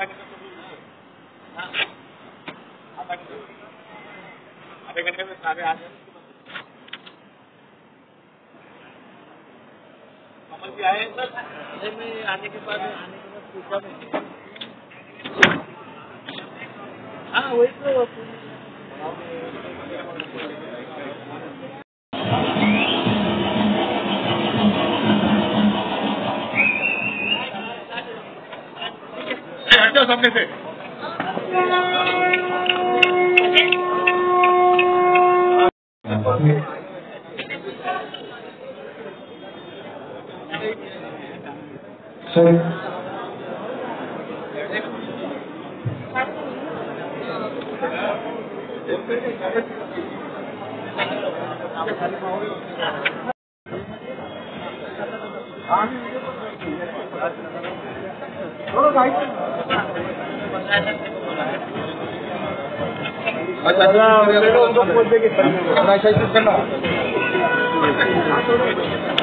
आधा घंटे में सारे आ जाए कमल जी आए सर अरे मैं आने के बाद आने के बाद पूछा मैंने हाँ वही तो। हट जाओ सामने से अच्छा